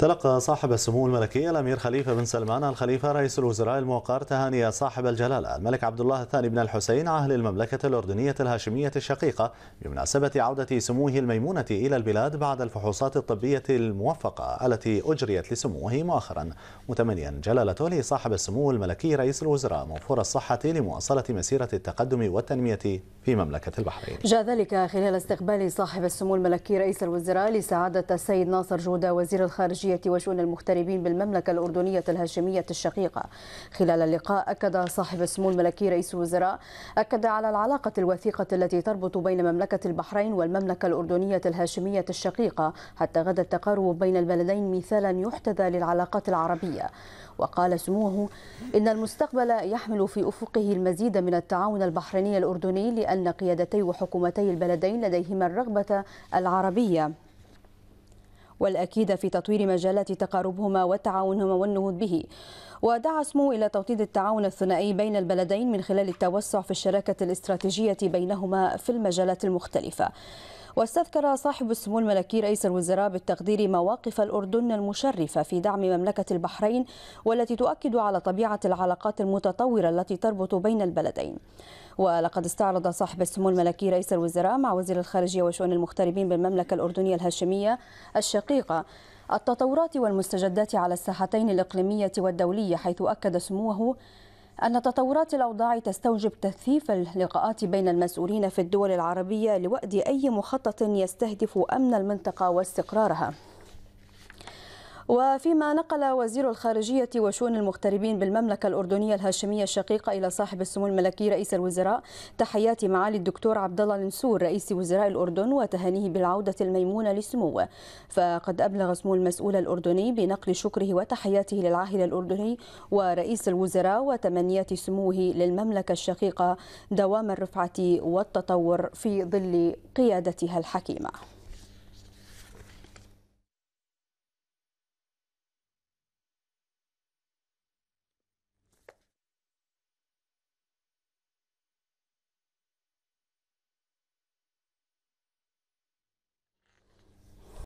تلقى صاحب السمو الملكي الأمير خليفة بن سلمان الخليفة رئيس الوزراء الموقر تهاني صاحب الجلالة الملك عبد الله الثاني بن الحسين عاهل المملكة الأردنية الهاشمية الشقيقة بمناسبة عودة سموه الميمونة إلى البلاد بعد الفحوصات الطبية الموفقة التي أجريت لسموه مؤخرا. متمنيا جلالته لصاحب السمو الملكي رئيس الوزراء موفور الصحة لمواصلة مسيرة التقدم والتنمية. في مملكة البحرين. جاء ذلك خلال استقبال صاحب السمو الملكي رئيس الوزراء لسعادة السيد ناصر جودة وزير الخارجية وشؤون المغتربين بالمملكة الأردنية الهاشمية الشقيقة خلال اللقاء أكد صاحب السمو الملكي رئيس الوزراء أكد على العلاقة الوثيقة التي تربط بين مملكة البحرين والمملكة الأردنية الهاشمية الشقيقة حتى غدا التقارب بين البلدين مثالا يحتذى للعلاقات العربية وقال سموه إن المستقبل يحمل في أفقه المزيد من التعاون البحريني الأردني لأن قيادتي وحكومتي البلدين لديهما الرغبة العربية. والأكيد في تطوير مجالات تقاربهما وتعاونهما والنهوض به. ودعا سمو إلى توطيد التعاون الثنائي بين البلدين من خلال التوسع في الشراكة الاستراتيجية بينهما في المجالات المختلفة. واستذكر صاحب السمو الملكي رئيس الوزراء بالتقدير مواقف الأردن المشرفة في دعم مملكة البحرين والتي تؤكد على طبيعة العلاقات المتطورة التي تربط بين البلدين. ولقد استعرض صاحب السمو الملكي رئيس الوزراء مع وزير الخارجية وشؤون المغتربين بالمملكة الأردنية الهاشمية الشقيقة التطورات والمستجدات على الساحتين الإقليمية والدولية حيث أكد سموه أن تطورات الأوضاع تستوجب تثييف اللقاءات بين المسؤولين في الدول العربية لوأد أي مخطط يستهدف أمن المنطقة واستقرارها. وفيما نقل وزير الخارجية وشؤون المغتربين بالمملكة الأردنية الهاشمية الشقيقة إلى صاحب السمو الملكي رئيس الوزراء تحيات معالي الدكتور عبد الله النسور رئيس وزراء الأردن وتهانيه بالعودة الميمونة لسموه فقد أبلغ سمو المسؤول الأردني بنقل شكره وتحياته للعاهل الأردني ورئيس الوزراء وتمنيات سموه للمملكة الشقيقة دوام الرفعة والتطور في ظل قيادتها الحكيمة.